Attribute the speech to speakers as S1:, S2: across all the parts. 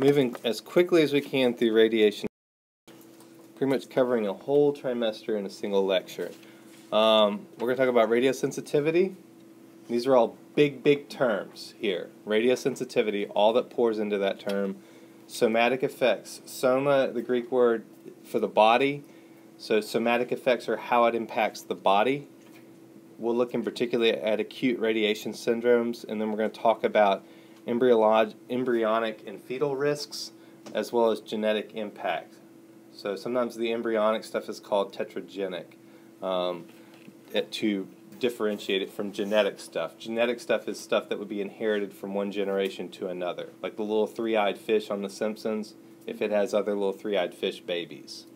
S1: moving as quickly as we can through radiation, pretty much covering a whole trimester in a single lecture. Um, we're going to talk about radiosensitivity. These are all big, big terms here. Radiosensitivity, all that pours into that term. Somatic effects. Soma, the Greek word for the body. So somatic effects are how it impacts the body. We'll look in particular at acute radiation syndromes, and then we're going to talk about embryonic and fetal risks, as well as genetic impact. So sometimes the embryonic stuff is called teratogenic um, to differentiate it from genetic stuff. Genetic stuff is stuff that would be inherited from one generation to another, like the little three-eyed fish on The Simpsons, if it has other little three-eyed fish babies,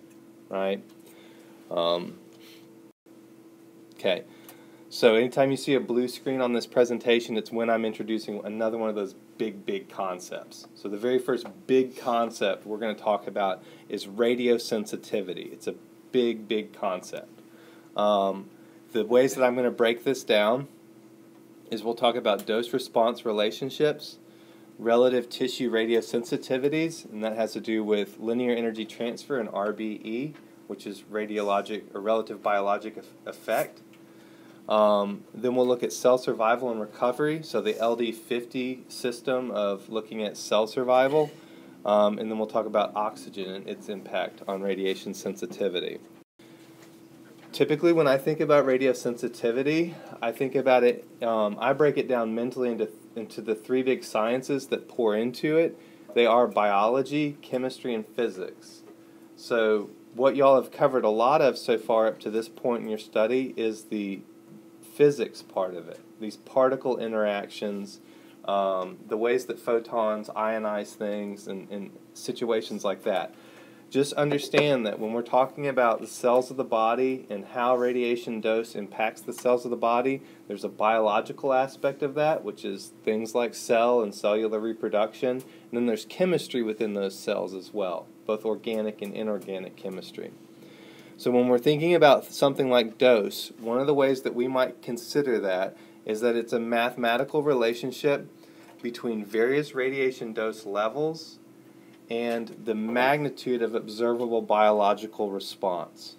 S1: right? Um, okay. So anytime you see a blue screen on this presentation, it's when I'm introducing another one of those big, big concepts. So the very first big concept we're going to talk about is radiosensitivity. It's a big, big concept. Um, the ways that I'm going to break this down is we'll talk about dose-response relationships, relative tissue radiosensitivities, and that has to do with linear energy transfer and RBE, which is radiologic or relative biologic effect. Um, then we'll look at cell survival and recovery, so the LD50 system of looking at cell survival. Um, and then we'll talk about oxygen and its impact on radiation sensitivity. Typically, when I think about radiosensitivity, I think about it, um, I break it down mentally into, into the three big sciences that pour into it. They are biology, chemistry, and physics. So, what y'all have covered a lot of so far up to this point in your study is the physics part of it, these particle interactions, um, the ways that photons ionize things, and, and situations like that. Just understand that when we're talking about the cells of the body and how radiation dose impacts the cells of the body, there's a biological aspect of that, which is things like cell and cellular reproduction, and then there's chemistry within those cells as well, both organic and inorganic chemistry. So when we're thinking about something like dose, one of the ways that we might consider that is that it's a mathematical relationship between various radiation dose levels and the magnitude of observable biological response.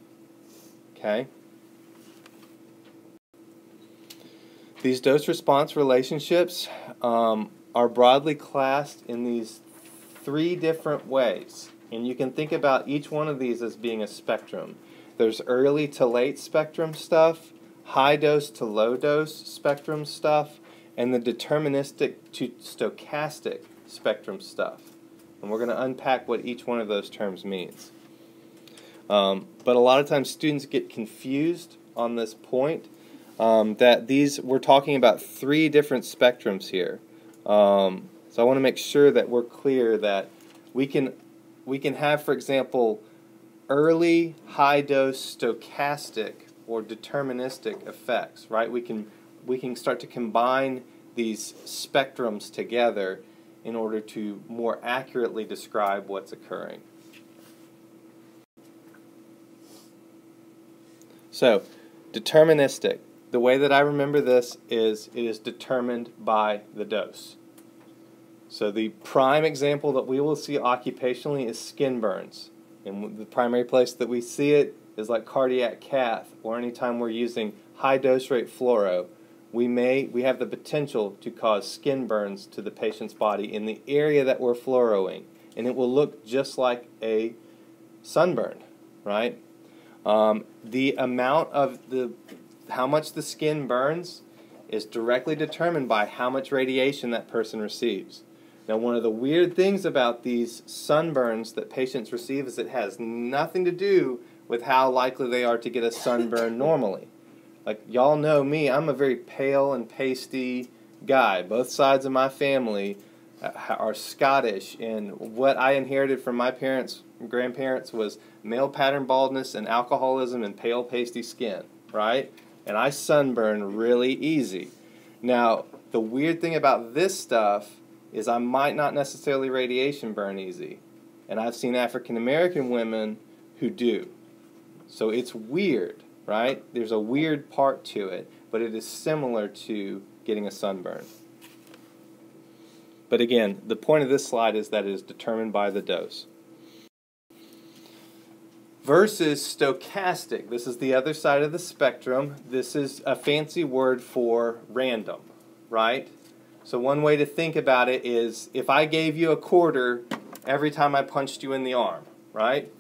S1: Okay? These dose response relationships um, are broadly classed in these three different ways. And you can think about each one of these as being a spectrum. There's early to late spectrum stuff, high dose to low dose spectrum stuff, and the deterministic to stochastic spectrum stuff. And we're going to unpack what each one of those terms means. Um, but a lot of times students get confused on this point um, that these, we're talking about three different spectrums here. Um, so I want to make sure that we're clear that we can, we can have, for example, early high dose stochastic or deterministic effects, right? We can we can start to combine these spectrums together in order to more accurately describe what's occurring. So, deterministic. The way that I remember this is it is determined by the dose. So the prime example that we will see occupationally is skin burns. And the primary place that we see it is like cardiac cath or anytime we're using high dose rate fluoro. We may we have the potential to cause skin burns to the patient's body in the area that we're fluoroing, and it will look just like a sunburn, right? Um, the amount of the how much the skin burns is directly determined by how much radiation that person receives. Now, one of the weird things about these sunburns that patients receive is it has nothing to do with how likely they are to get a sunburn normally. Like, y'all know me, I'm a very pale and pasty guy. Both sides of my family uh, are Scottish, and what I inherited from my parents and grandparents was male pattern baldness and alcoholism and pale, pasty skin, right? And I sunburn really easy. Now, the weird thing about this stuff is I might not necessarily radiation burn easy. And I've seen African American women who do. So it's weird, right? There's a weird part to it, but it is similar to getting a sunburn. But again, the point of this slide is that it is determined by the dose. Versus stochastic. This is the other side of the spectrum. This is a fancy word for random, right? So one way to think about it is if I gave you a quarter every time I punched you in the arm, right?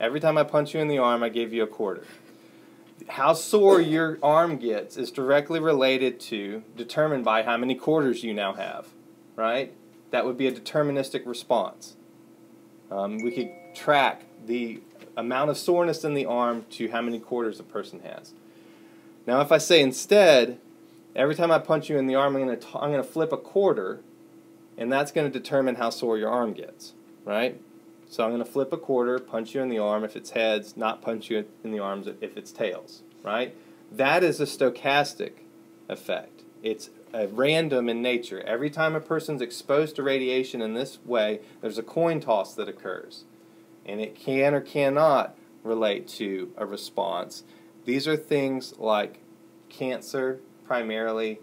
S1: Every time I punch you in the arm, I gave you a quarter. How sore your arm gets is directly related to, determined by how many quarters you now have, right? That would be a deterministic response. Um, we could track the amount of soreness in the arm to how many quarters a person has. Now, if I say instead, every time I punch you in the arm, I'm going to I'm going to flip a quarter, and that's going to determine how sore your arm gets, right? So I'm going to flip a quarter, punch you in the arm if it's heads, not punch you in the arms if it's tails, right? That is a stochastic effect. It's a random in nature. Every time a person's exposed to radiation in this way, there's a coin toss that occurs and it can or cannot relate to a response. These are things like cancer, primarily,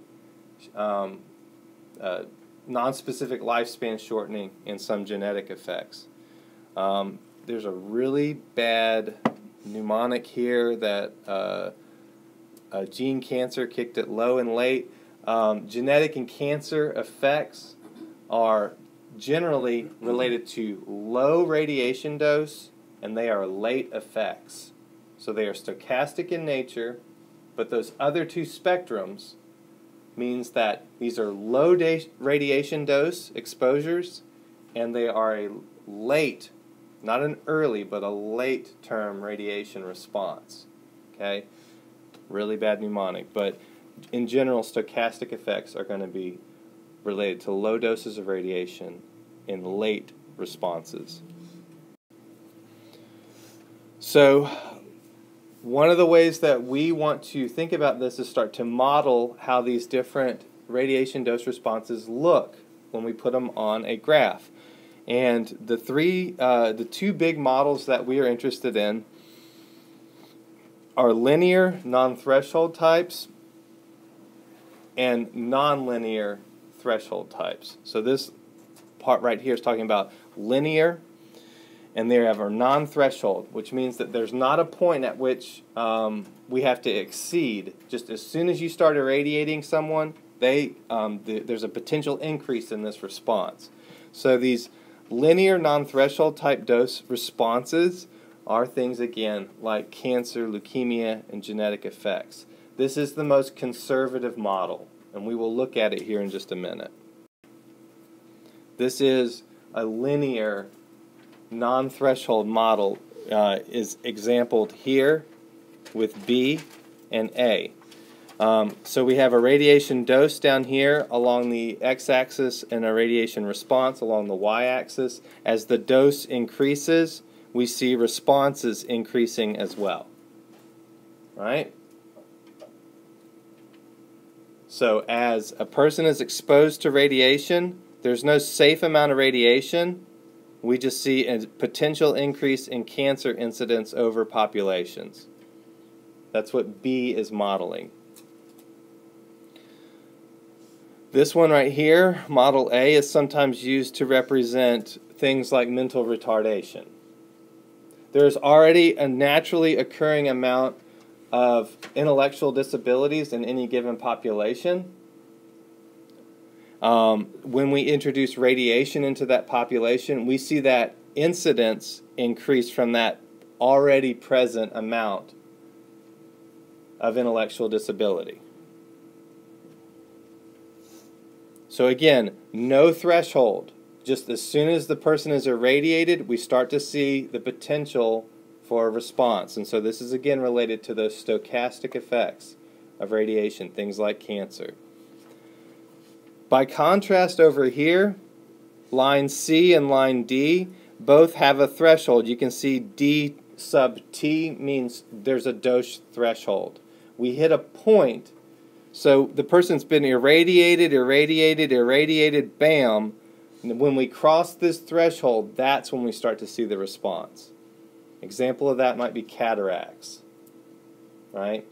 S1: um, uh, non-specific lifespan shortening, and some genetic effects. Um, there's a really bad mnemonic here that uh, gene cancer kicked it low and late. Um, genetic and cancer effects are generally related to low radiation dose and they are late effects. So they are stochastic in nature, but those other two spectrums means that these are low radiation dose exposures and they are a late, not an early, but a late term radiation response. Okay? Really bad mnemonic, but in general, stochastic effects are going to be related to low doses of radiation in late responses. So, one of the ways that we want to think about this is start to model how these different radiation dose responses look when we put them on a graph. And the three, uh, the two big models that we are interested in are linear non-threshold types and nonlinear threshold types. So this part right here is talking about linear, and they have a non-threshold, which means that there's not a point at which um, we have to exceed. Just as soon as you start irradiating someone, they um, th there's a potential increase in this response. So these linear non-threshold type dose responses are things again like cancer, leukemia, and genetic effects. This is the most conservative model and we will look at it here in just a minute. This is a linear non-threshold model uh, is exampled here with B and A. Um, so we have a radiation dose down here along the x-axis and a radiation response along the y-axis. As the dose increases, we see responses increasing as well. Right? So as a person is exposed to radiation, there's no safe amount of radiation. We just see a potential increase in cancer incidence over populations. That's what B is modeling. This one right here, model A, is sometimes used to represent things like mental retardation. There's already a naturally occurring amount of intellectual disabilities in any given population. Um, when we introduce radiation into that population, we see that incidence increase from that already present amount of intellectual disability. So again, no threshold. Just as soon as the person is irradiated, we start to see the potential for a response. And so this is again related to those stochastic effects of radiation, things like cancer. By contrast over here, line C and line D both have a threshold. You can see D sub T means there's a dose threshold. We hit a point, so the person's been irradiated, irradiated, irradiated, bam. And when we cross this threshold, that's when we start to see the response. Example of that might be cataracts, right?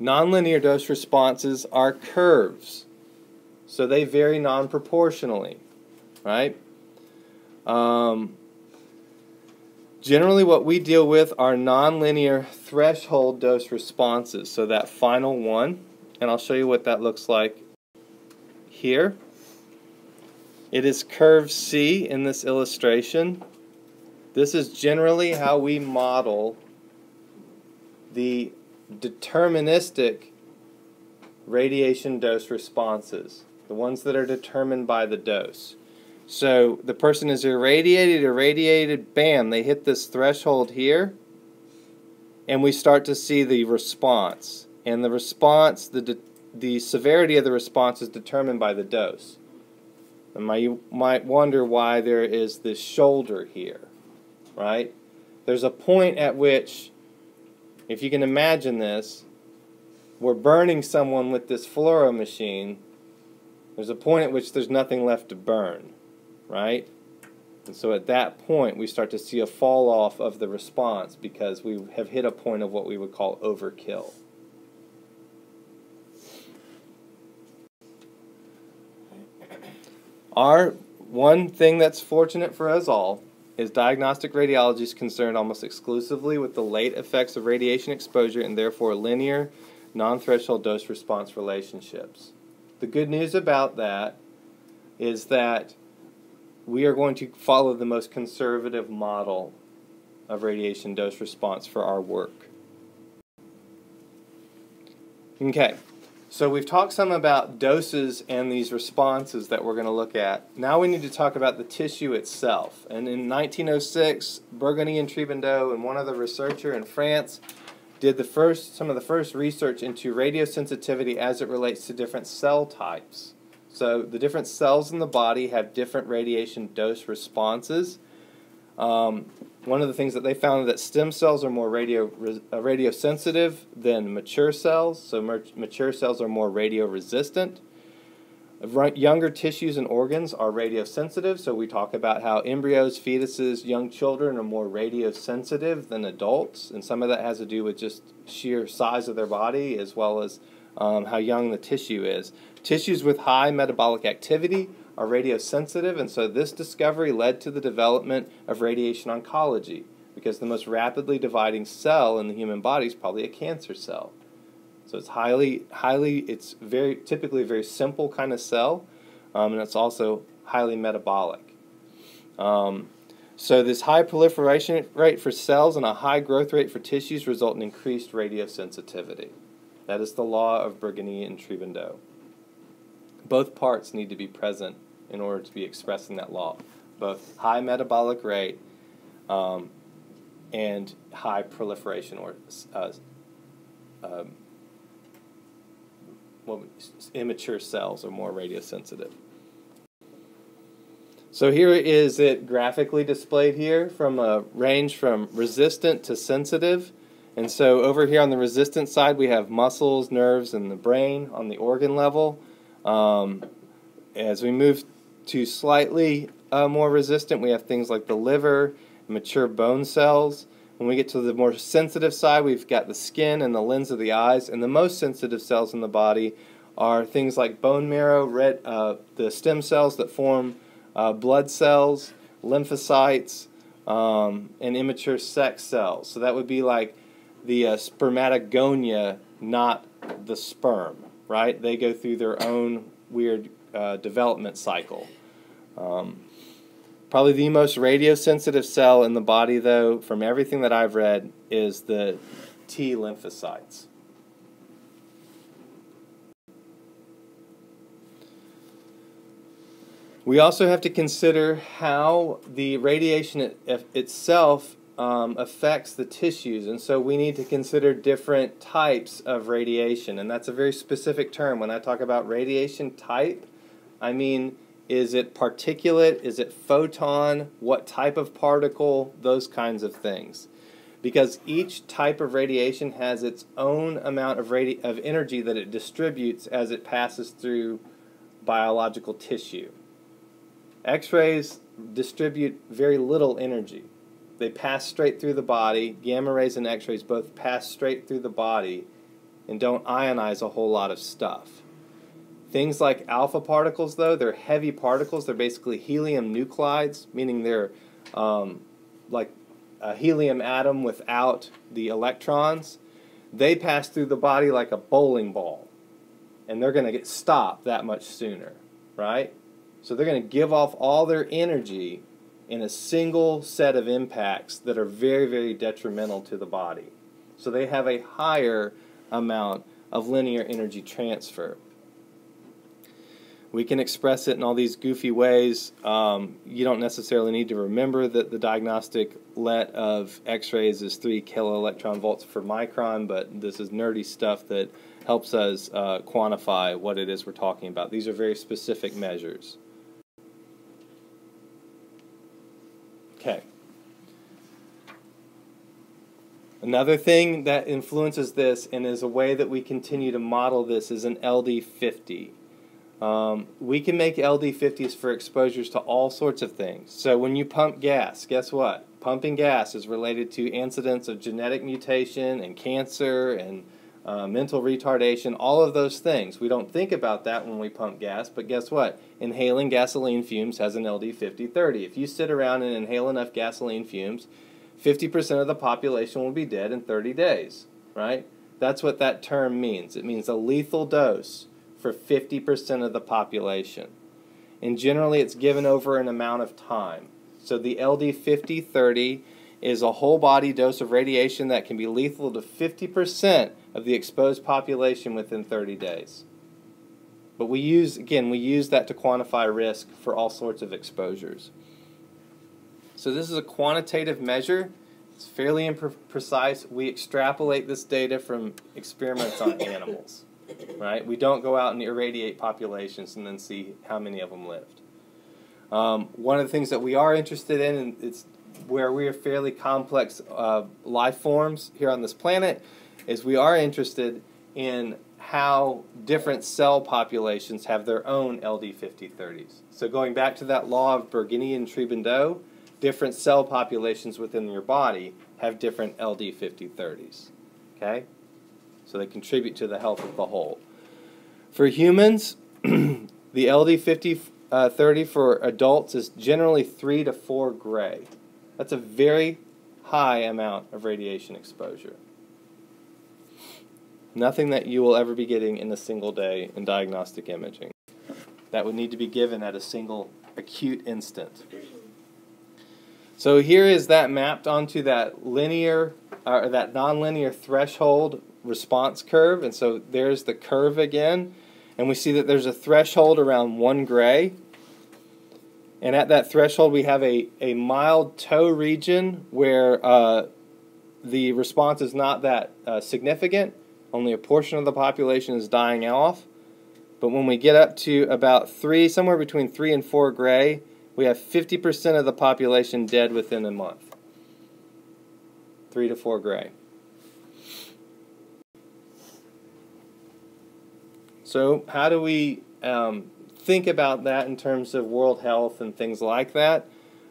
S1: Nonlinear dose responses are curves, so they vary non-proportionally, right? Um, generally, what we deal with are nonlinear threshold dose responses, so that final one, and I'll show you what that looks like here. It is curve C in this illustration. This is generally how we model the deterministic radiation dose responses, the ones that are determined by the dose. So the person is irradiated, irradiated, bam, they hit this threshold here, and we start to see the response. And the response, the, the severity of the response is determined by the dose. And you might wonder why there is this shoulder here, right? There's a point at which, if you can imagine this, we're burning someone with this fluoro machine. There's a point at which there's nothing left to burn, right? And so at that point, we start to see a fall off of the response because we have hit a point of what we would call overkill. Our one thing that's fortunate for us all is diagnostic radiology is concerned almost exclusively with the late effects of radiation exposure and therefore linear, non-threshold dose response relationships. The good news about that is that we are going to follow the most conservative model of radiation dose response for our work. Okay, so we've talked some about doses and these responses that we're going to look at. Now we need to talk about the tissue itself. And in 1906, Bergonié and Tribondeau and one other researcher in France did the first some of the first research into radiosensitivity as it relates to different cell types. So the different cells in the body have different radiation dose responses. Um, one of the things that they found is that stem cells are more radio uh, radio sensitive than mature cells. So mature cells are more radio resistant. Younger tissues and organs are radio sensitive. So we talk about how embryos, fetuses, young children are more radio sensitive than adults, and some of that has to do with just sheer size of their body as well as um, how young the tissue is. Tissues with high metabolic activity are radiosensitive, and so this discovery led to the development of radiation oncology because the most rapidly dividing cell in the human body is probably a cancer cell. So it's highly, highly, it's very typically a very simple kind of cell, um, and it's also highly metabolic. Um, so this high proliferation rate for cells and a high growth rate for tissues result in increased radiosensitivity. That is the law of Bergonié and Tribondeau. Both parts need to be present in order to be expressing that law, both high metabolic rate um, and high proliferation or uh, um, well, immature cells are more radiosensitive. So here is it graphically displayed here from a range from resistant to sensitive. And so over here on the resistant side, we have muscles, nerves, and the brain on the organ level. Um, as we move to slightly uh, more resistant, we have things like the liver, mature bone cells. When we get to the more sensitive side, we've got the skin and the lens of the eyes. And the most sensitive cells in the body are things like bone marrow, red, uh, the stem cells that form uh, blood cells, lymphocytes, um, and immature sex cells. So that would be like the uh, spermatogonia, not the sperm, right? They go through their own weird uh, development cycle. Um, probably the most radiosensitive cell in the body, though, from everything that I've read, is the T lymphocytes. We also have to consider how the radiation it, itself um, affects the tissues, and so we need to consider different types of radiation, and that's a very specific term. When I talk about radiation type, I mean is it particulate? Is it photon? What type of particle? Those kinds of things. Because each type of radiation has its own amount of, radi- of energy that it distributes as it passes through biological tissue. X rays distribute very little energy. They pass straight through the body. Gamma rays and X rays both pass straight through the body and don't ionize a whole lot of stuff. Things like alpha particles, though, they're heavy particles. They're basically helium nuclides, meaning they're um, like a helium atom without the electrons. They pass through the body like a bowling ball, and they're going to get stopped that much sooner, right? So they're going to give off all their energy in a single set of impacts that are very, very detrimental to the body. So they have a higher amount of linear energy transfer. We can express it in all these goofy ways. Um, you don't necessarily need to remember that the diagnostic LET of x-rays is 3 kiloelectron volts per micron, but this is nerdy stuff that helps us uh, quantify what it is we're talking about. These are very specific measures. Okay. Another thing that influences this and is a way that we continue to model this is an LD50. Um, we can make LD50s for exposures to all sorts of things. So when you pump gas, guess what? Pumping gas is related to incidents of genetic mutation and cancer and uh, mental retardation, all of those things. We don't think about that when we pump gas, but guess what? Inhaling gasoline fumes has an LD50-30. If you sit around and inhale enough gasoline fumes, 50% of the population will be dead in 30 days, right? That's what that term means. It means a lethal dose for 50% of the population. And generally, it's given over an amount of time. So the LD50-30 is a whole body dose of radiation that can be lethal to 50% of the exposed population within 30 days. But we use, again, we use that to quantify risk for all sorts of exposures. So this is a quantitative measure. It's fairly imprecise. We extrapolate this data from experiments on animals, right? We don't go out and irradiate populations and then see how many of them lived. Um, one of the things that we are interested in, and it's where we are fairly complex uh, life forms here on this planet, is we are interested in how different cell populations have their own LD5030s. So going back to that law of Bergonié and Tribondeau, different cell populations within your body have different LD5030s. Okay? So they contribute to the health of the whole. For humans, the LD5030 uh, for adults is generally 3 to 4 gray. That's a very high amount of radiation exposure. Nothing that you will ever be getting in a single day in diagnostic imaging. That would need to be given at a single acute instant. So here is that mapped onto that linear or that nonlinear threshold response curve. And so there's the curve again. And we see that there's a threshold around 1 gray. And at that threshold, we have a, a mild toe region where uh, the response is not that uh, significant. Only a portion of the population is dying off. But when we get up to about 3, somewhere between 3 and 4 gray, we have 50% of the population dead within a month. 3 to 4 gray. So, how do we um, think about that in terms of world health and things like that?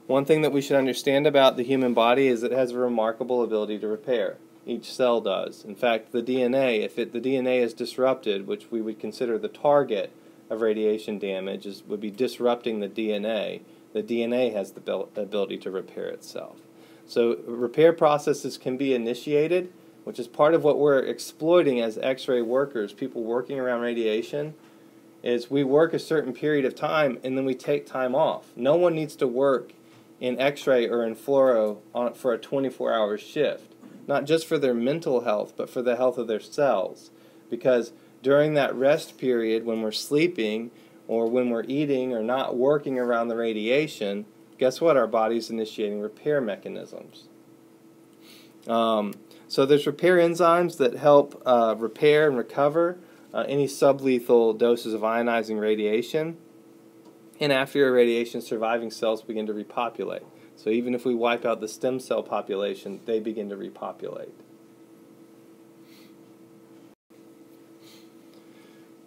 S1: One thing that we should understand about the human body is it has a remarkable ability to repair. Each cell does. In fact, the DNA, if it, the DNA is disrupted, which we would consider the target of radiation damage, is, would be disrupting the DNA. The DNA has the ability to repair itself. So repair processes can be initiated, which is part of what we're exploiting as X-ray workers, people working around radiation, is we work a certain period of time and then we take time off. No one needs to work in X-ray or in fluoro on, for a 24-hour shift, not just for their mental health, but for the health of their cells. Because during that rest period when we're sleeping or when we're eating or not working around the radiation, guess what? Our body's initiating repair mechanisms. Um, so there's repair enzymes that help uh, repair and recover uh, any sublethal doses of ionizing radiation. And after irradiation, surviving cells begin to repopulate. So even if we wipe out the stem cell population, they begin to repopulate.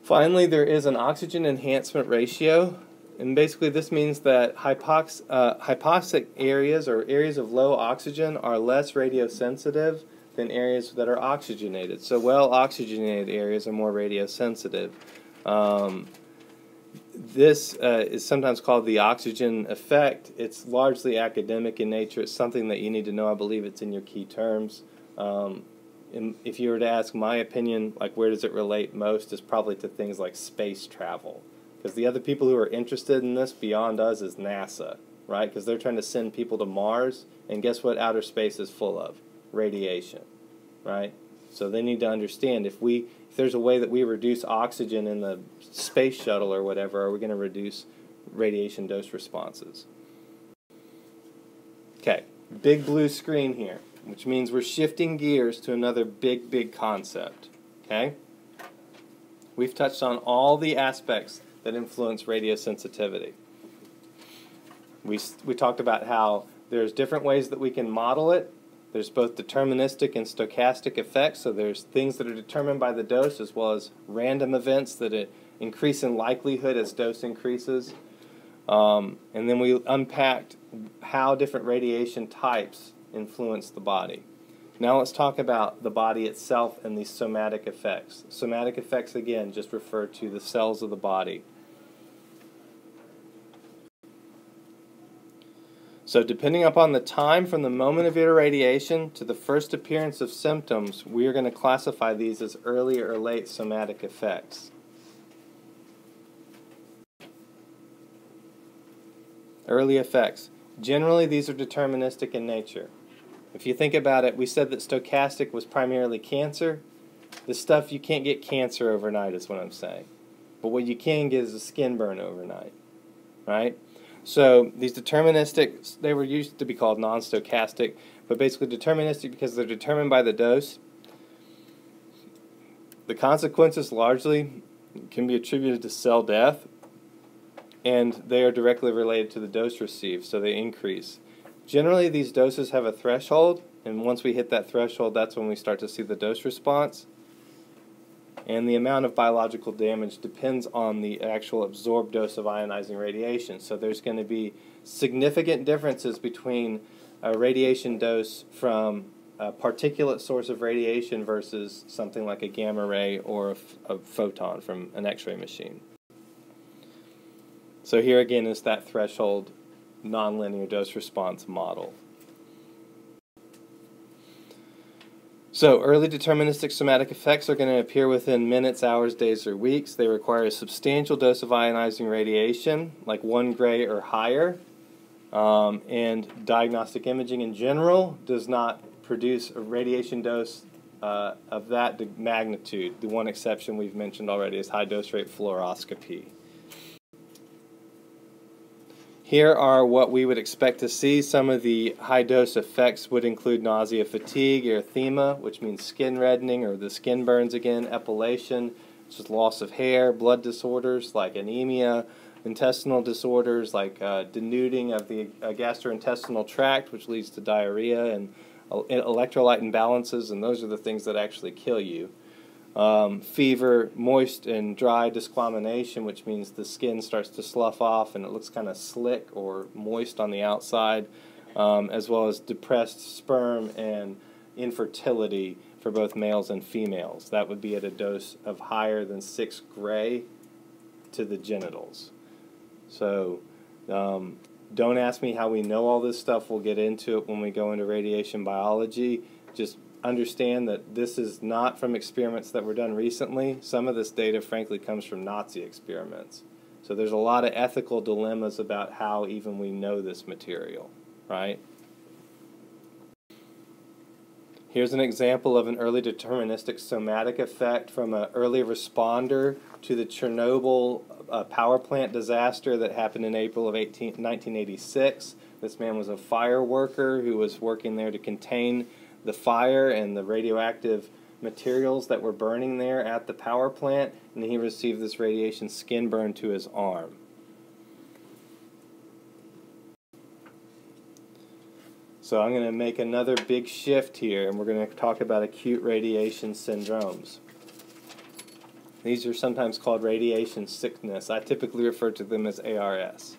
S1: Finally, there is an oxygen enhancement ratio. And basically, this means that hypox uh, hypoxic areas or areas of low oxygen are less radiosensitive than areas that are oxygenated. So, well oxygenated areas are more radiosensitive. Um, this uh, is sometimes called the oxygen effect. It's largely academic in nature. It's something that you need to know. I believe it's in your key terms. Um, if you were to ask my opinion, like where does it relate most, is probably to things like space travel. Because the other people who are interested in this beyond us is NASA, right? Because they're trying to send people to Mars, and guess what outer space is full of? Radiation, right? So they need to understand if we if there's a way that we reduce oxygen in the space shuttle or whatever, are we going to reduce radiation dose responses? Okay, big blue screen here, which means we're shifting gears to another big, big concept. Okay? We've touched on all the aspects that influence radiosensitivity. We, we talked about how there's different ways that we can model it. There's both deterministic and stochastic effects, so there's things that are determined by the dose as well as random events that it increase in likelihood as dose increases. Um, and then we unpacked how different radiation types influence the body. Now let's talk about the body itself and these somatic effects. Somatic effects, again, just refer to the cells of the body. So depending upon the time from the moment of irradiation to the first appearance of symptoms, we are going to classify these as early or late somatic effects. Early effects. Generally, these are deterministic in nature. If you think about it, we said that stochastic was primarily cancer. The stuff you can't get cancer overnight is what I'm saying. But what you can get is a skin burn overnight, right? So these deterministic, they were used to be called non-stochastic, but basically deterministic because they're determined by the dose. The consequences largely can be attributed to cell death, and they are directly related to the dose received, so they increase. Generally, these doses have a threshold, and once we hit that threshold, that's when we start to see the dose response and the amount of biological damage depends on the actual absorbed dose of ionizing radiation. So there's going to be significant differences between a radiation dose from a particulate source of radiation versus something like a gamma ray or a, photon from an x ray machine. So here again is that threshold nonlinear dose response model. So, early deterministic somatic effects are going to appear within minutes, hours, days, or weeks. They require a substantial dose of ionizing radiation, like 1 gray or higher. Um, and diagnostic imaging in general does not produce a radiation dose uh, of that magnitude. The one exception we've mentioned already is high dose rate fluoroscopy. Here are what we would expect to see. Some of the high dose effects would include nausea, fatigue, erythema, which means skin reddening or the skin burns again, epilation, which is loss of hair, blood disorders like anemia, intestinal disorders like uh, denuding of the uh, gastrointestinal tract, which leads to diarrhea and uh, electrolyte imbalances, and those are the things that actually kill you. Um, fever, moist and dry disquamination, which means the skin starts to slough off and it looks kind of slick or moist on the outside, um, as well as depressed sperm and infertility for both males and females. That would be at a dose of higher than 6 gray to the genitals. So, um, don't ask me how we know all this stuff. We'll get into it when we go into radiation biology. Just understand that this is not from experiments that were done recently. Some of this data, frankly, comes from Nazi experiments. So there's a lot of ethical dilemmas about how even we know this material, right? Here's an example of an early deterministic somatic effect from an early responder to the Chernobyl uh, power plant disaster that happened in April of 18, 1986. This man was a fire worker who was working there to contain the fire and the radioactive materials that were burning there at the power plant, and he received this radiation skin burn to his arm. So I'm going to make another big shift here, and we're going to talk about acute radiation syndromes. These are sometimes called radiation sickness. I typically refer to them as ARS.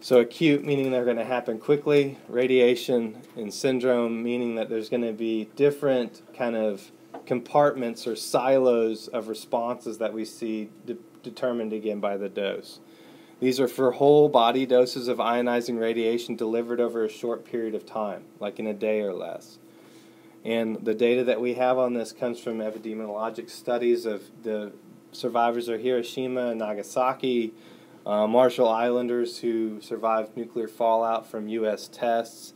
S1: So acute meaning they're going to happen quickly, radiation and syndrome meaning that there's going to be different kind of compartments or silos of responses that we see de- determined again by the dose. These are for whole body doses of ionizing radiation delivered over a short period of time, like in a day or less. And the data that we have on this comes from epidemiologic studies of the survivors of Hiroshima and Nagasaki, uh, Marshall Islanders who survived nuclear fallout from U.S. tests,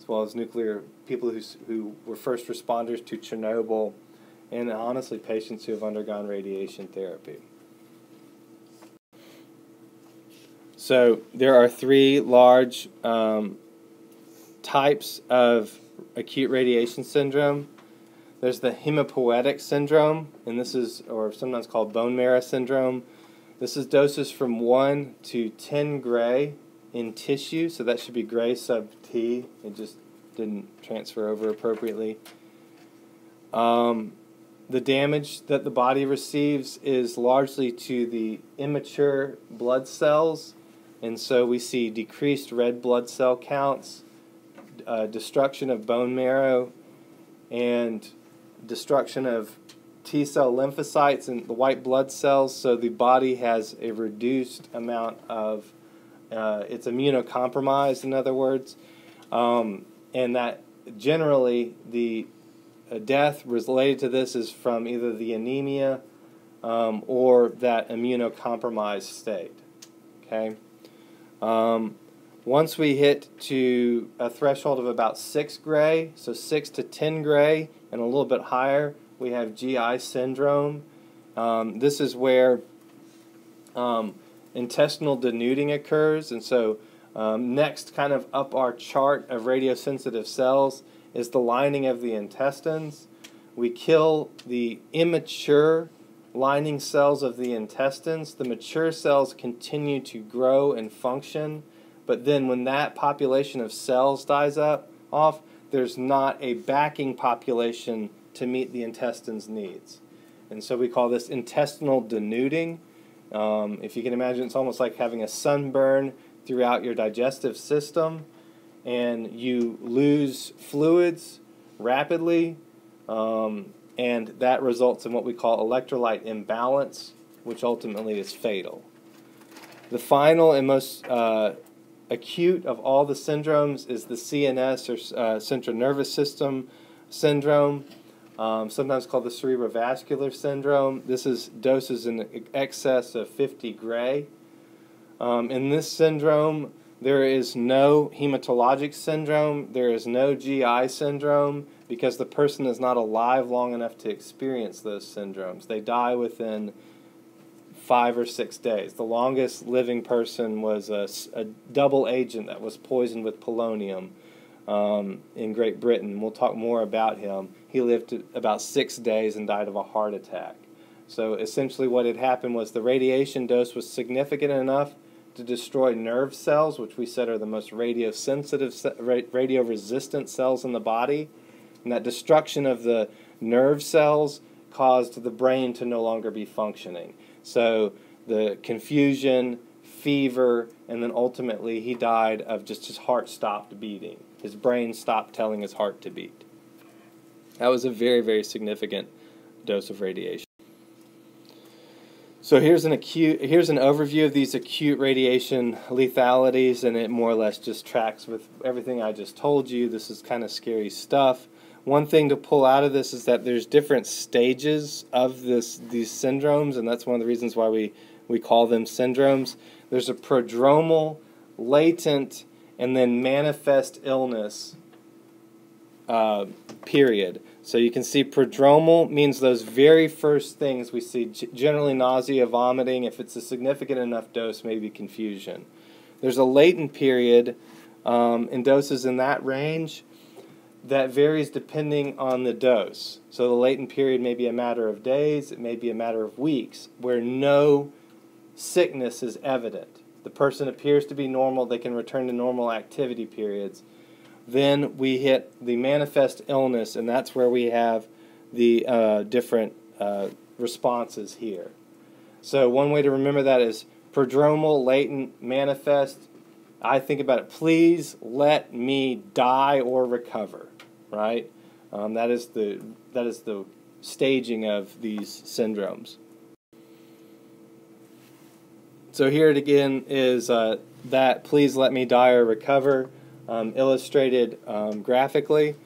S1: as well as nuclear people who, who were first responders to Chernobyl, and honestly, patients who have undergone radiation therapy. So, there are three large um, types of acute radiation syndrome. There's the hematopoietic syndrome, and this is, or sometimes called bone marrow syndrome. This is doses from 1 to 10 gray in tissue, so that should be gray sub T. It just didn't transfer over appropriately. Um, the damage that the body receives is largely to the immature blood cells, and so we see decreased red blood cell counts, uh, destruction of bone marrow, and destruction of T cell lymphocytes and the white blood cells. So the body has a reduced amount of, uh, it's immunocompromised, in other words, um, and that generally the uh, death related to this is from either the anemia um, or that immunocompromised state. Okay. Um, once we hit to a threshold of about 6 gray, so 6 to 10 gray, and a little bit higher, we have GI syndrome. Um, this is where um, intestinal denuding occurs, and so um, next, kind of up our chart of radiosensitive cells, is the lining of the intestines. We kill the immature lining cells of the intestines. The mature cells continue to grow and function but then when that population of cells dies up off, there's not a backing population to meet the intestine's needs. And so we call this intestinal denuding. Um, if you can imagine, it's almost like having a sunburn throughout your digestive system, and you lose fluids rapidly, um, and that results in what we call electrolyte imbalance, which ultimately is fatal. The final and most uh, acute of all the syndromes is the CNS or uh, central nervous system syndrome, um, sometimes called the cerebrovascular syndrome. This is doses in excess of 50 gray. Um, in this syndrome, there is no hematologic syndrome, there is no GI syndrome because the person is not alive long enough to experience those syndromes. They die within five or six days. The longest living person was a, a double agent that was poisoned with polonium um, in Great Britain. We'll talk more about him. He lived about six days and died of a heart attack. So essentially, what had happened was the radiation dose was significant enough to destroy nerve cells, which we said are the most radio sensitive, radio resistant cells in the body. And that destruction of the nerve cells caused the brain to no longer be functioning. So the confusion, fever, and then ultimately he died of just his heart stopped beating. His brain stopped telling his heart to beat. That was a very, very significant dose of radiation. So here's an acute here's an overview of these acute radiation lethalities and it more or less just tracks with everything I just told you. This is kind of scary stuff. One thing to pull out of this is that there's different stages of this these syndromes, and that's one of the reasons why we, we call them syndromes. There's a prodromal, latent, and then manifest illness uh, period. So you can see prodromal means those very first things we see generally nausea, vomiting. If it's a significant enough dose, maybe confusion. There's a latent period um, in doses in that range that varies depending on the dose. So the latent period may be a matter of days, it may be a matter of weeks, where no sickness is evident. The person appears to be normal, they can return to normal activity periods. Then we hit the manifest illness, and that's where we have the uh, different uh, responses here. So, one way to remember that is prodromal, latent, manifest, I think about it, please let me die or recover, right? Um, that is the that is the staging of these syndromes. So here it again is uh, that please let me die or recover, um, illustrated um, graphically.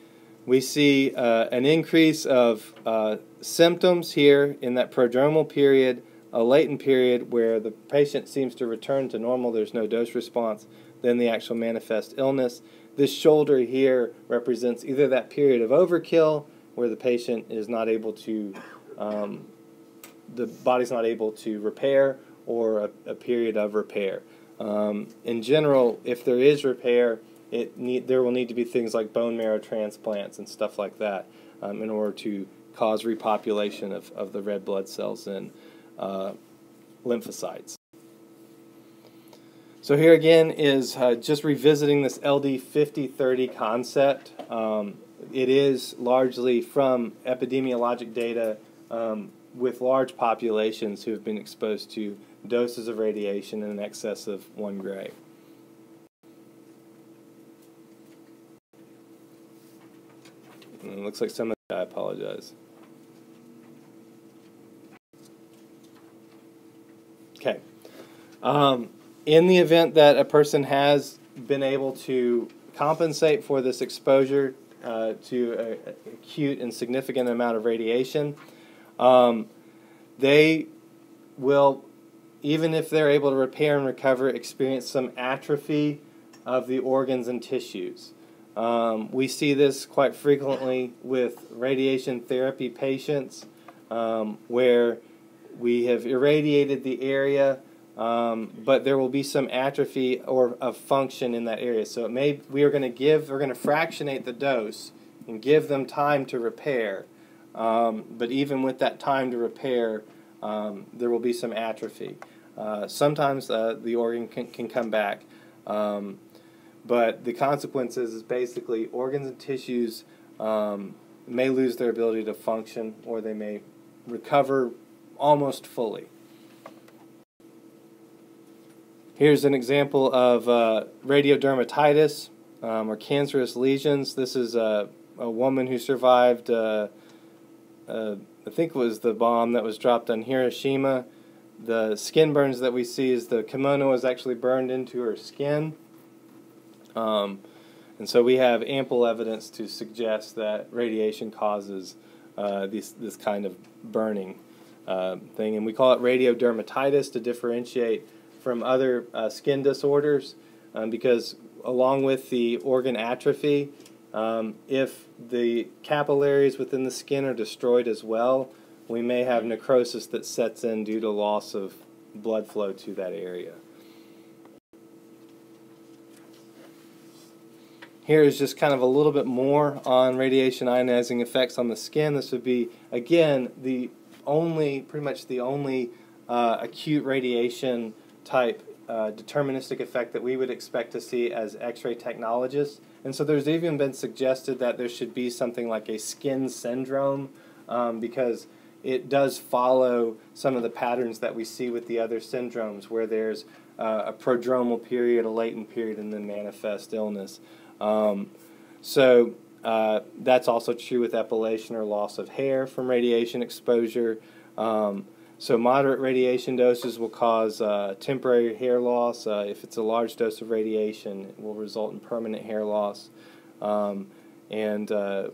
S1: We see uh, an increase of uh, symptoms here in that prodromal period, a latent period where the patient seems to return to normal, there's no dose response, then the actual manifest illness. This shoulder here represents either that period of overkill where the patient is not able to, um, the body's not able to repair, or a, a period of repair. Um, in general, if there is repair, it need, there will need to be things like bone marrow transplants and stuff like that um, in order to cause repopulation of, of the red blood cells and uh, lymphocytes. So here again is uh, just revisiting this LD 5030 concept. Um, it is largely from epidemiologic data um, with large populations who have been exposed to doses of radiation in excess of 1 gray. It looks like some of I apologize. Okay. Um, in the event that a person has been able to compensate for this exposure uh, to an acute and significant amount of radiation, um, they will, even if they're able to repair and recover, experience some atrophy of the organs and tissues. Um, we see this quite frequently with radiation therapy patients um, where we have irradiated the area, um, but there will be some atrophy or of function in that area. So it may we are going to give we're going to fractionate the dose and give them time to repair. Um, but even with that time to repair, um, there will be some atrophy. Uh, sometimes uh, the organ can, can come back, um, but the consequences is basically organs and tissues um, may lose their ability to function or they may recover almost fully. Here's an example of uh, radiodermatitis um, or cancerous lesions. This is a, a woman who survived uh, uh, I think it was the bomb that was dropped on Hiroshima. The skin burns that we see is the kimono was actually burned into her skin. Um, and so we have ample evidence to suggest that radiation causes uh, this, this kind of burning uh, thing. And we call it radiodermatitis to differentiate from other uh, skin disorders um, because along with the organ atrophy, um, if the capillaries within the skin are destroyed as well, we may have necrosis that sets in due to loss of blood flow to that area. Here is just kind of a little bit more on radiation ionizing effects on the skin. This would be, again, the only, pretty much the only uh, acute radiation type uh, deterministic effect that we would expect to see as X-ray technologists. And so there's even been suggested that there should be something like a skin syndrome um, because it does follow some of the patterns that we see with the other syndromes where there's uh, a prodromal period, a latent period, and then manifest illness. Um, so uh, that's also true with epilation or loss of hair from radiation exposure. Um, so moderate radiation doses will cause uh, temporary hair loss. Uh, if it's a large dose of radiation, it will result in permanent hair loss. Um, and uh,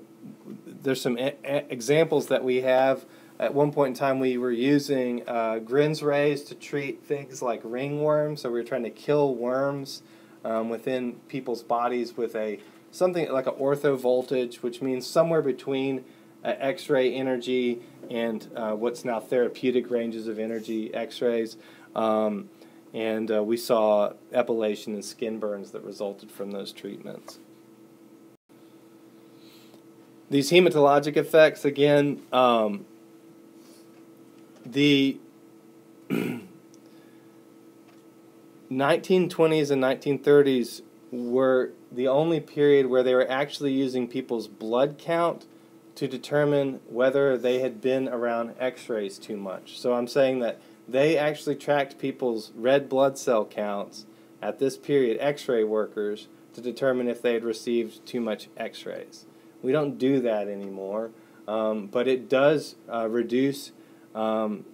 S1: there's some examples that we have. At one point in time, we were using uh, Grenz rays to treat things like ringworms. So we were trying to kill worms um, within people's bodies with a something like an ortho voltage, which means somewhere between uh, X-ray energy and uh, what's now therapeutic ranges of energy X-rays. Um, and uh, we saw epilation and skin burns that resulted from those treatments. These hematologic effects, again, um, the 1920s and 1930s were the only period where they were actually using people's blood count to determine whether they had been around x rays too much. So I'm saying that they actually tracked people's red blood cell counts at this period x-ray workers to determine if they had received too much x-rays. We don't do that anymore, um, but it does uh, reduce um,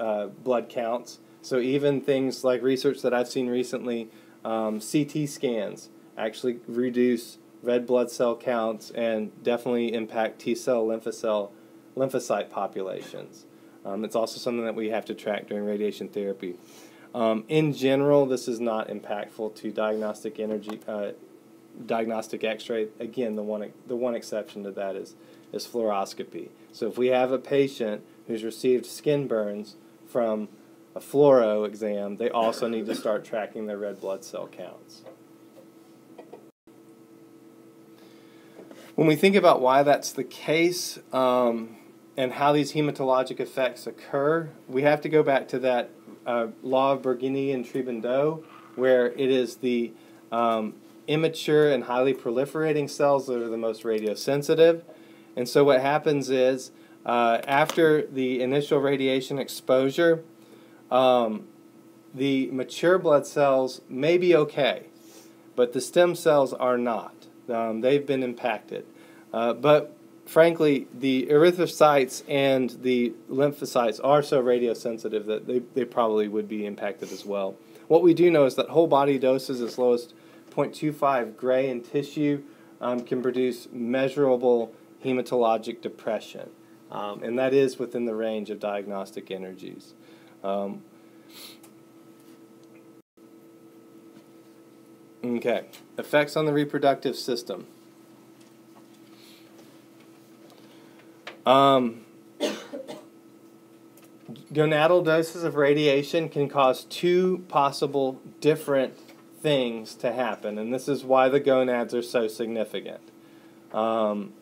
S1: uh, blood counts. So even things like research that I've seen recently, um, CT scans actually reduce red blood cell counts and definitely impact T cell, lymphocyte, lymphocyte populations. Um, it's also something that we have to track during radiation therapy. Um, in general, this is not impactful to diagnostic energy, uh, diagnostic X-ray. Again, the one the one exception to that is is fluoroscopy. So if we have a patient who's received skin burns from a fluoro exam, they also need to start tracking their red blood cell counts. When we think about why that's the case um, and how these hematologic effects occur, we have to go back to that uh, law of Bergonié and Tribondeau, where it is the um, immature and highly proliferating cells that are the most radiosensitive. And so what happens is, uh, after the initial radiation exposure, um, the mature blood cells may be okay, but the stem cells are not. Um, they've been impacted. Uh, but frankly, the erythrocytes and the lymphocytes are so radiosensitive that they, they probably would be impacted as well. What we do know is that whole body doses as low as 0.25 gray in tissue um, can produce measurable hematologic depression, um, and that is within the range of diagnostic energies. Um, okay, effects on the reproductive system. Um, gonadal doses of radiation can cause two possible different things to happen, and this is why the gonads are so significant. Um,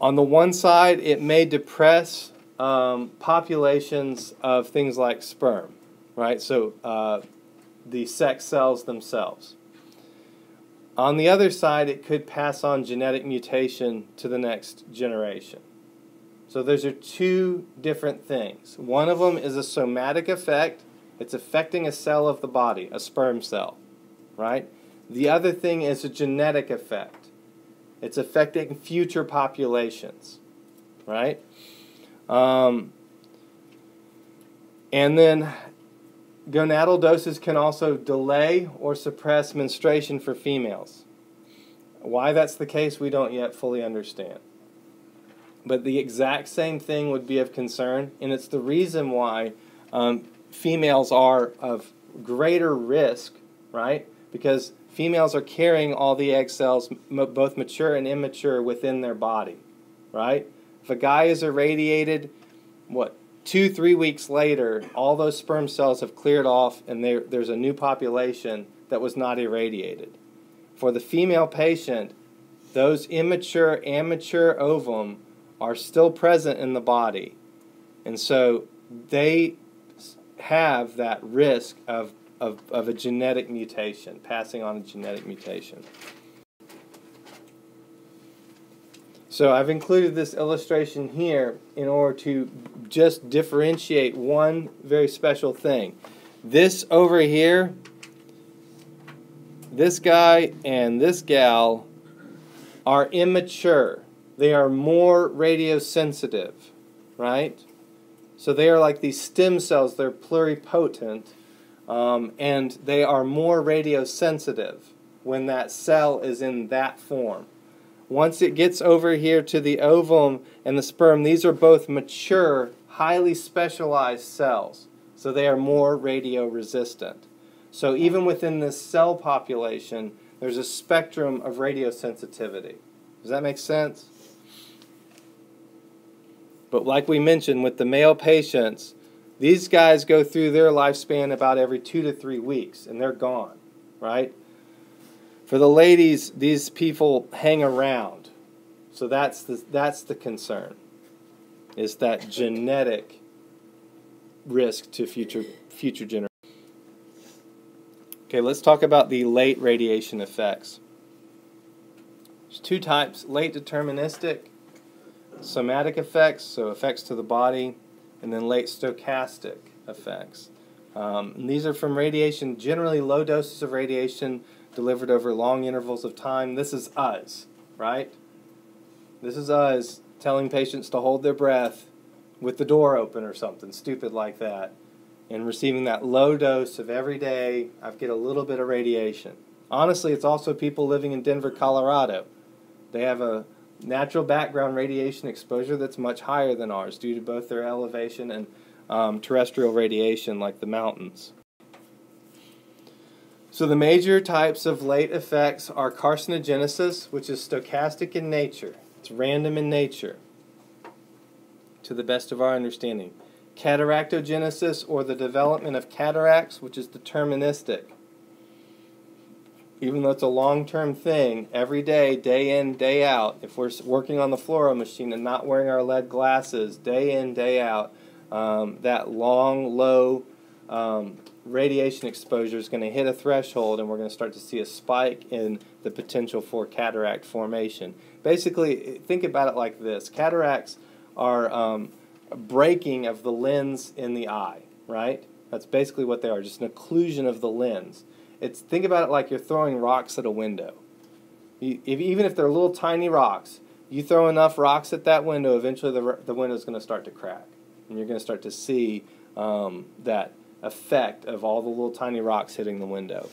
S1: on the one side, it may depress um, populations of things like sperm, right? So uh, the sex cells themselves. On the other side, it could pass on genetic mutation to the next generation. So those are two different things. One of them is a somatic effect. It's affecting a cell of the body, a sperm cell, right? The other thing is a genetic effect. It's affecting future populations, right? Um, and then gonadal doses can also delay or suppress menstruation for females. Why that's the case, we don't yet fully understand. But the exact same thing would be of concern, and it's the reason why um, females are of greater risk, right? Because females are carrying all the egg cells, both mature and immature, within their body, right? If a guy is irradiated, what, two, three weeks later, all those sperm cells have cleared off and there's a new population that was not irradiated. For the female patient, those immature and mature ovum are still present in the body. And so they have that risk of, of, of a genetic mutation, passing on a genetic mutation. So I've included this illustration here in order to just differentiate one very special thing. This over here, this guy and this gal are immature. They are more radiosensitive, right? So they are like these stem cells, they're pluripotent, um, and they are more radiosensitive when that cell is in that form. Once it gets over here to the ovum and the sperm, these are both mature, highly specialized cells. So they are more radio resistant. So even within this cell population, there's a spectrum of radiosensitivity. Does that make sense? But like we mentioned with the male patients, these guys go through their lifespan about every two to three weeks and they're gone, right? For the ladies, these people hang around. So that's the, that's the concern, is that genetic risk to future, future generations. Okay, let's talk about the late radiation effects. There's two types, late deterministic, somatic effects, so effects to the body, and then late stochastic effects. Um, these are from radiation, generally low doses of radiation delivered over long intervals of time. This is us, right? This is us telling patients to hold their breath with the door open or something stupid like that and receiving that low dose of every day, I get a little bit of radiation. Honestly, it's also people living in Denver, Colorado. They have a natural background radiation exposure that's much higher than ours due to both their elevation and um, terrestrial radiation, like the mountains. So, the major types of late effects are carcinogenesis, which is stochastic in nature, it's random in nature, to the best of our understanding cataractogenesis or the development of cataracts, which is deterministic. Even though it's a long term thing, every day, day in, day out, if we're working on the fluoro machine and not wearing our lead glasses, day in, day out, um, that long, low um, radiation exposure is going to hit a threshold and we're going to start to see a spike in the potential for cataract formation. Basically, think about it like this cataracts are um, breaking of the lens in the eye, right? That's basically what they are, just an occlusion of the lens. It's think about it like you're throwing rocks at a window. You, if, even if they're little tiny rocks, you throw enough rocks at that window, eventually the the window is going to start to crack, and you're going to start to see um, that effect of all the little tiny rocks hitting the window.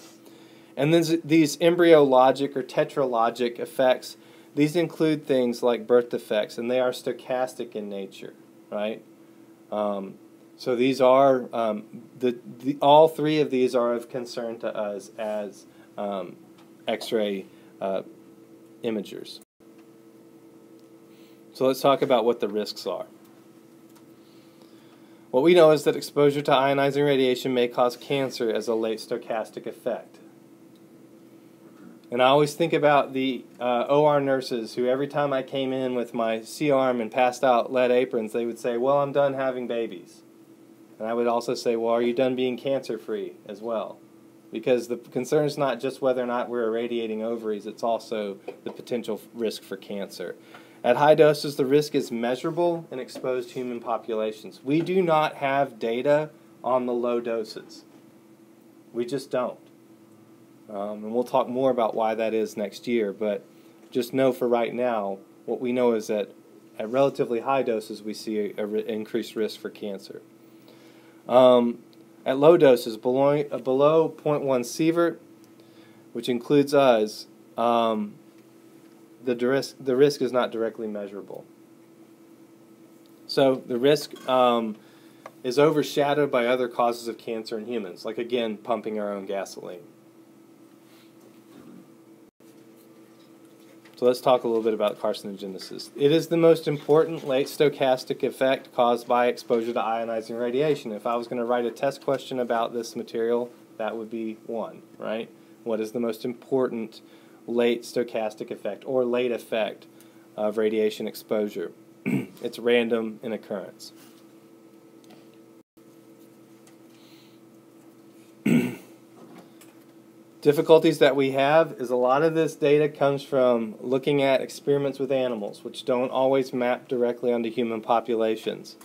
S1: And then these embryologic or teratologic effects, these include things like birth defects, and they are stochastic in nature right? Um, so these are um, the, the all three of these are of concern to us as um, X-ray uh, imagers. So let's talk about what the risks are. What we know is that exposure to ionizing radiation may cause cancer as a late stochastic effect. And I always think about the uh, OR nurses who, every time I came in with my C arm and passed out lead aprons, they would say, Well, I'm done having babies. And I would also say, Well, are you done being cancer free as well? Because the concern is not just whether or not we're irradiating ovaries, it's also the potential risk for cancer. At high doses, the risk is measurable in exposed human populations. We do not have data on the low doses. We just don't. Um, and we'll talk more about why that is next year, but just know for right now, what we know is that at relatively high doses, we see an increased risk for cancer. Um, at low doses, below, uh, below 0.1 sievert, which includes us, um, the, risk, the risk is not directly measurable. So the risk um, is overshadowed by other causes of cancer in humans, like again, pumping our own gasoline. So let's talk a little bit about carcinogenesis. It is the most important late stochastic effect caused by exposure to ionizing radiation. If I was going to write a test question about this material, that would be one, right? What is the most important late stochastic effect or late effect of radiation exposure? it's random in occurrence. Difficulties that we have is a lot of this data comes from looking at experiments with animals, which don't always map directly onto human populations.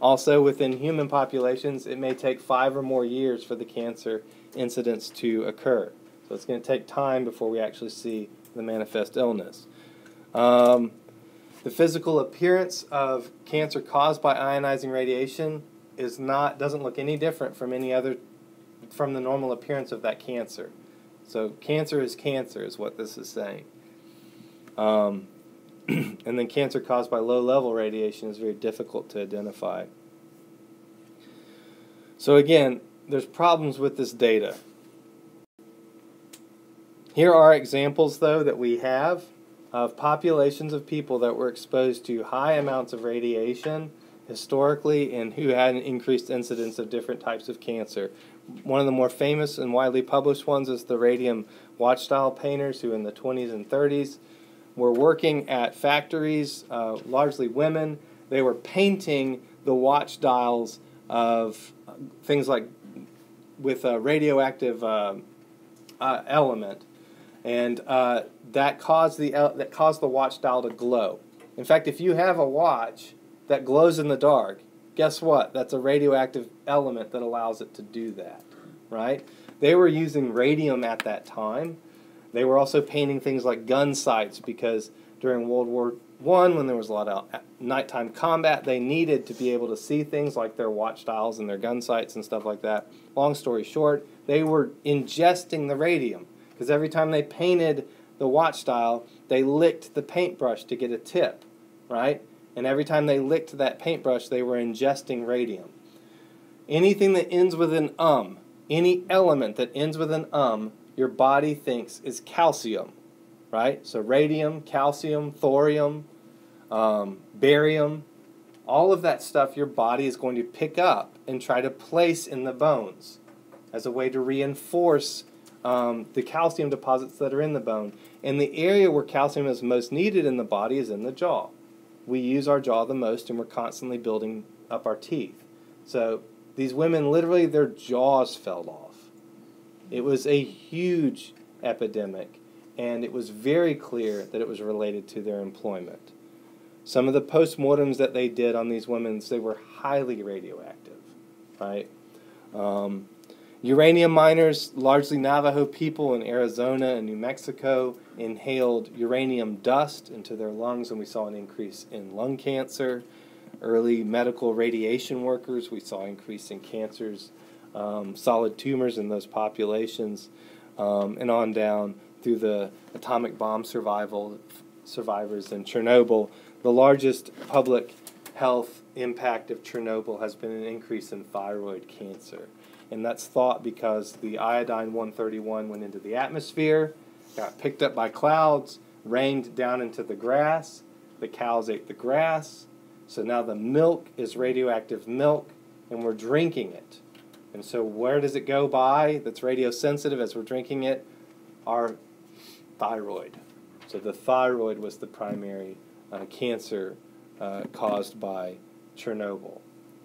S1: Also, within human populations, it may take five or more years for the cancer incidence to occur. So it's going to take time before we actually see the manifest illness. Um, the physical appearance of cancer caused by ionizing radiation is not doesn't look any different from any other from the normal appearance of that cancer. So cancer is cancer, is what this is saying. Um, and then cancer caused by low level radiation is very difficult to identify. So again, there's problems with this data. Here are examples, though, that we have of populations of people that were exposed to high amounts of radiation historically and who had an increased incidence of different types of cancer one of the more famous and widely published ones is the radium watch dial painters who in the 20s and 30s were working at factories, uh, largely women. They were painting the watch dials of things like with a radioactive uh, uh element, and uh, that caused the that caused the watch dial to glow. In fact, if you have a watch that glows in the dark, Guess what? That's a radioactive element that allows it to do that, right? They were using radium at that time. They were also painting things like gun sights because during World War One, when there was a lot of nighttime combat, they needed to be able to see things like their watch dials and their gun sights and stuff like that. Long story short, they were ingesting the radium because every time they painted the watch dial, they licked the paintbrush to get a tip, right? And every time they licked that paintbrush, they were ingesting radium. Anything that ends with an um, any element that ends with an um, your body thinks is calcium, right? So radium, calcium, thorium, um, barium, all of that stuff your body is going to pick up and try to place in the bones as a way to reinforce um, the calcium deposits that are in the bone. And the area where calcium is most needed in the body is in the jaw. We use our jaw the most, and we're constantly building up our teeth. So these women literally, their jaws fell off. It was a huge epidemic, and it was very clear that it was related to their employment. Some of the postmortems that they did on these women, they were highly radioactive, right? Um, uranium miners, largely Navajo people in Arizona and New Mexico, inhaled uranium dust into their lungs, and we saw an increase in lung cancer. Early medical radiation workers, we saw increase in cancers, um, solid tumors in those populations, um, and on down through the atomic bomb survival survivors in Chernobyl. The largest public health impact of Chernobyl has been an increase in thyroid cancer. And that's thought because the iodine 131 went into the atmosphere, got picked up by clouds, rained down into the grass. The cows ate the grass. So now the milk is radioactive milk, and we're drinking it. And so, where does it go by that's radiosensitive as we're drinking it? Our thyroid. So, the thyroid was the primary uh, cancer uh, caused by Chernobyl.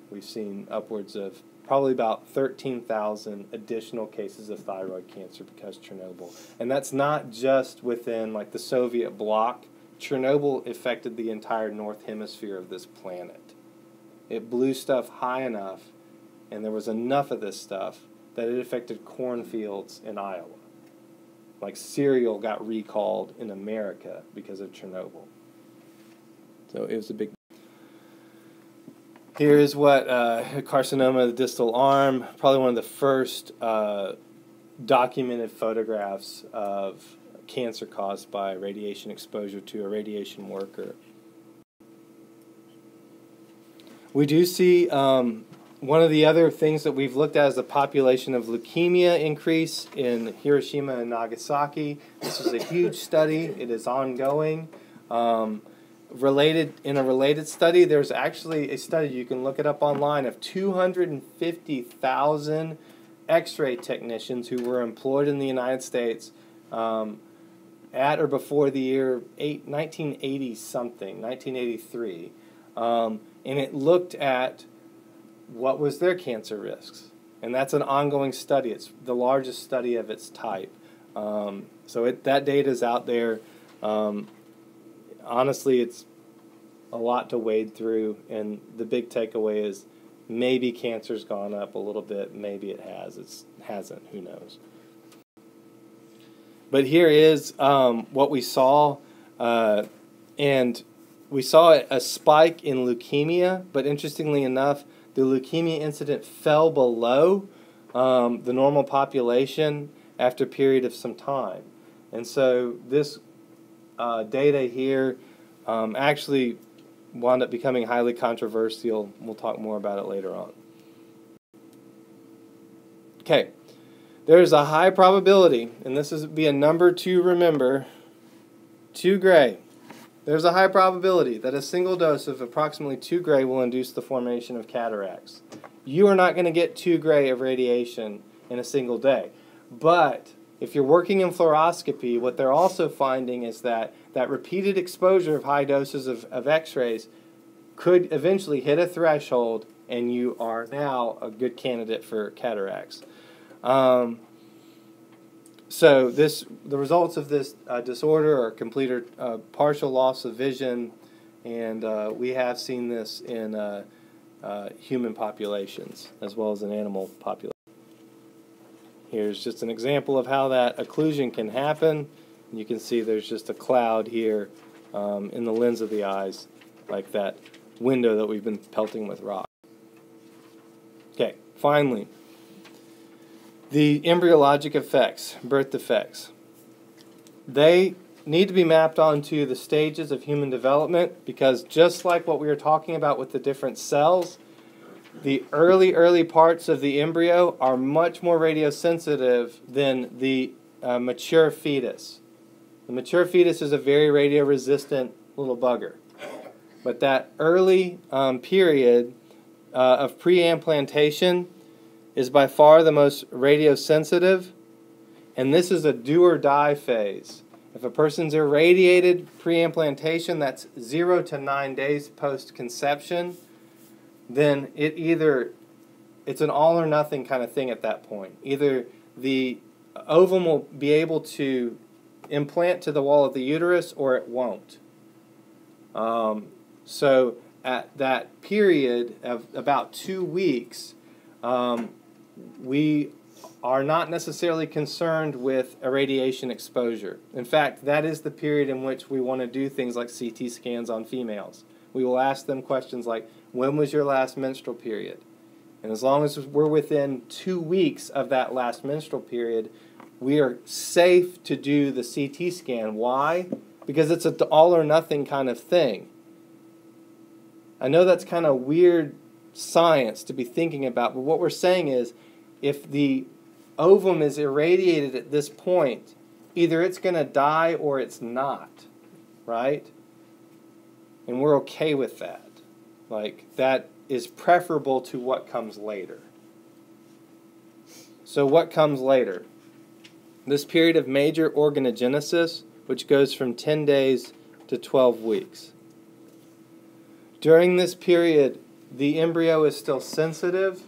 S1: We've seen upwards of probably about 13,000 additional cases of thyroid cancer because Chernobyl. And that's not just within like the Soviet bloc Chernobyl affected the entire north hemisphere of this planet. It blew stuff high enough, and there was enough of this stuff that it affected cornfields in Iowa. Like cereal got recalled in America because of Chernobyl. So it was a big. Here is what uh, carcinoma of the distal arm, probably one of the first uh, documented photographs of cancer caused by radiation exposure to a radiation worker. We do see um, one of the other things that we've looked at is the population of leukemia increase in Hiroshima and Nagasaki. This is a huge study. It is ongoing. Um, related in a related study, there's actually a study you can look it up online of 250,000 X-ray technicians who were employed in the United States um, at or before the year eight, 1980 something, 1983, um, and it looked at what was their cancer risks, and that's an ongoing study. It's the largest study of its type. Um, so it, that data is out there. Um, honestly, it's a lot to wade through, and the big takeaway is maybe cancer's gone up a little bit, maybe it has. It hasn't. Who knows? But here is um, what we saw, uh, and we saw a spike in leukemia, but interestingly enough, the leukemia incident fell below um, the normal population after a period of some time. And so this uh, data here um, actually wound up becoming highly controversial. We'll talk more about it later on. Okay. There's a high probability, and this is be a number to remember, 2 gray. There's a high probability that a single dose of approximately 2 gray will induce the formation of cataracts. You are not going to get 2 gray of radiation in a single day. But if you're working in fluoroscopy, what they're also finding is that that repeated exposure of high doses of, of x-rays could eventually hit a threshold and you are now a good candidate for cataracts. Um, so this, the results of this uh, disorder are complete or uh, partial loss of vision, and uh, we have seen this in uh, uh, human populations as well as in animal populations. Here's just an example of how that occlusion can happen. You can see there's just a cloud here um, in the lens of the eyes, like that window that we've been pelting with rock. Okay, finally, the embryologic effects, birth defects. They need to be mapped onto the stages of human development because just like what we were talking about with the different cells, the early, early parts of the embryo are much more radiosensitive than the uh, mature fetus. The mature fetus is a very radio resistant little bugger. But that early um, period uh, of pre-implantation is by far the most radiosensitive, and this is a do or die phase. If a person's irradiated pre-implantation, that's zero to nine days post-conception, then it either it's an all or nothing kind of thing at that point. Either the ovum will be able to implant to the wall of the uterus or it won't. Um, so at that period of about two weeks, um, we are not necessarily concerned with irradiation exposure. In fact, that is the period in which we want to do things like CT scans on females. We will ask them questions like, when was your last menstrual period? And as long as we're within two weeks of that last menstrual period, we are safe to do the CT scan. Why? Because it's an all or nothing kind of thing. I know that's kind of weird science to be thinking about, but what we're saying is if the ovum is irradiated at this point, either it's going to die or it's not, right? And we're okay with that. Like, that is preferable to what comes later. So, what comes later? This period of major organogenesis, which goes from 10 days to 12 weeks. During this period, the embryo is still sensitive,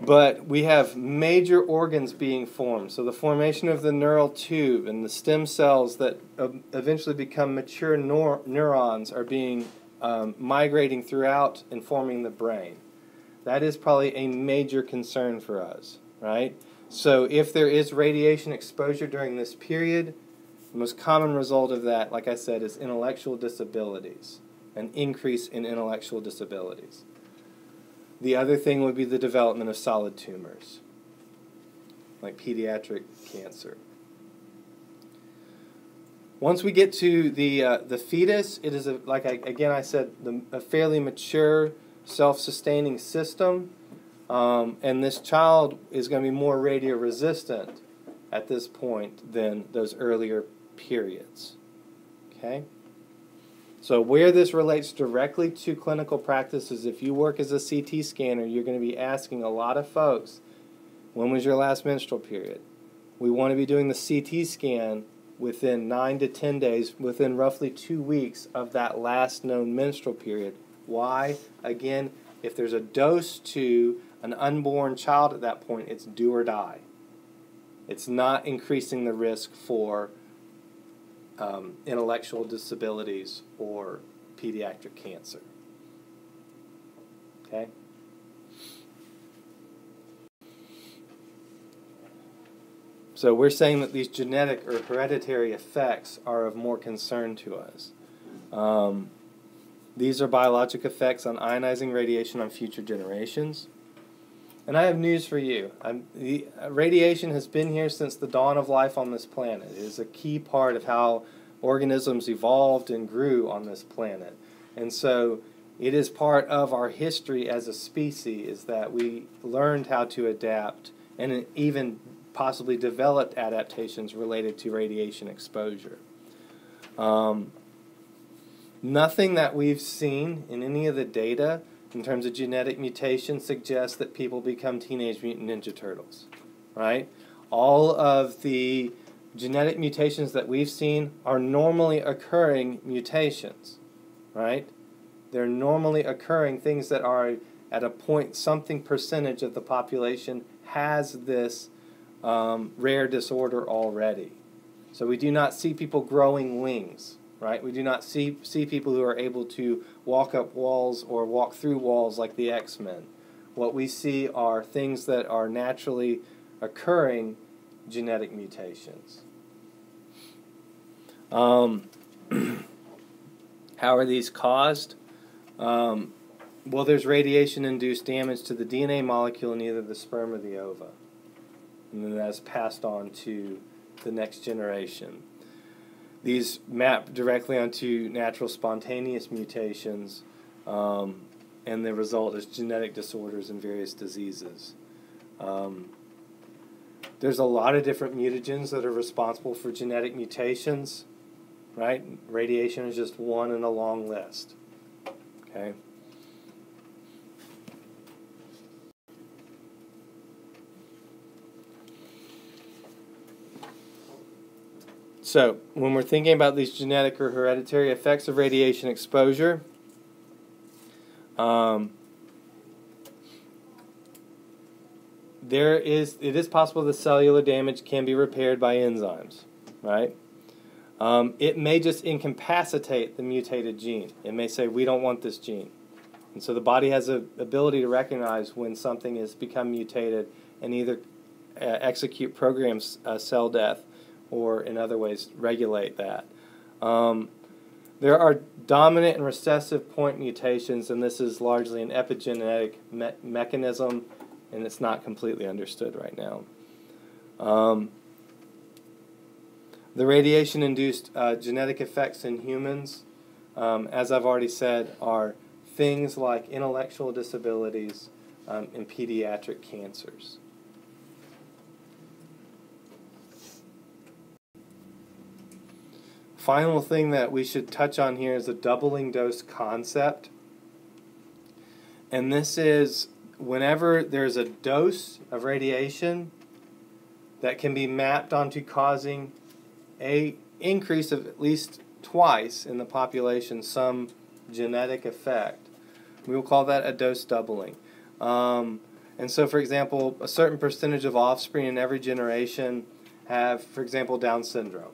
S1: but we have major organs being formed. So, the formation of the neural tube and the stem cells that uh, eventually become mature neur- neurons are being um, migrating throughout and forming the brain. That is probably a major concern for us, right? So, if there is radiation exposure during this period, the most common result of that, like I said, is intellectual disabilities, an increase in intellectual disabilities. The other thing would be the development of solid tumors, like pediatric cancer. Once we get to the uh, the fetus, it is a, like I, again I said, the, a fairly mature, self-sustaining system, um, and this child is going to be more radio resistant at this point than those earlier periods. Okay. So where this relates directly to clinical practice is if you work as a CT scanner, you're going to be asking a lot of folks, when was your last menstrual period? We want to be doing the CT scan within 9 to 10 days, within roughly two weeks of that last known menstrual period. Why? Again, if there's a dose to an unborn child at that point, it's do or die. It's not increasing the risk for um, intellectual disabilities or pediatric cancer. Okay? So we're saying that these genetic or hereditary effects are of more concern to us. Um, these are biologic effects on ionizing radiation on future generations. And I have news for you. The, uh, radiation has been here since the dawn of life on this planet. It is a key part of how organisms evolved and grew on this planet. And so it is part of our history as a species is that we learned how to adapt and even possibly developed adaptations related to radiation exposure. Um, nothing that we've seen in any of the data in terms of genetic mutation suggests that people become teenage mutant ninja turtles, right? All of the genetic mutations that we've seen are normally occurring mutations, right? They're normally occurring things that are at a point something percentage of the population has this um, rare disorder already. So we do not see people growing wings. right? We do not see, see people who are able to walk up walls or walk through walls like the X Men. What we see are things that are naturally occurring genetic mutations. Um, how are these caused? Um, well, there's radiation induced damage to the DNA molecule in either the sperm or the ova. And then that's passed on to the next generation. These map directly onto natural spontaneous mutations, um, and the result is genetic disorders and various diseases. Um, there's a lot of different mutagens that are responsible for genetic mutations, right? Radiation is just one in a long list. Okay. So, when we're thinking about these genetic or hereditary effects of radiation exposure, um, there is it is possible the cellular damage can be repaired by enzymes, right? Um, it may just incapacitate the mutated gene. It may say we don't want this gene, and so the body has a ability to recognize when something has become mutated and either uh, execute programs uh, cell death or in other ways regulate that. Um, there are dominant and recessive point mutations, and this is largely an epigenetic me mechanism, and it's not completely understood right now. Um, the radiation induced uh, genetic effects in humans, um, as I've already said, are things like intellectual disabilities um, and pediatric cancers. Final thing that we should touch on here is a doubling dose concept. And this is whenever there's a dose of radiation that can be mapped onto causing a increase of at least twice in the population some genetic effect. We will call that a dose doubling. Um, and so, for example, a certain percentage of offspring in every generation have, for example, Down syndrome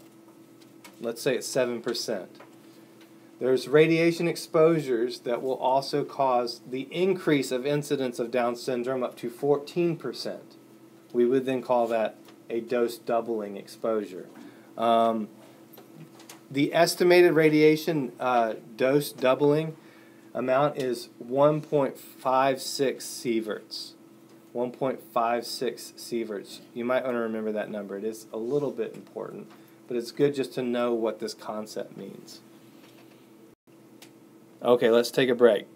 S1: let's say it's 7%. There's radiation exposures that will also cause the increase of incidence of Down syndrome up to 14%. We would then call that a dose doubling exposure. Um, the estimated radiation uh, dose doubling amount is 1.56 sieverts. 1.56 sieverts. You might want to remember that number. It is a little bit important but it's good just to know what this concept means. Okay, let's take a break.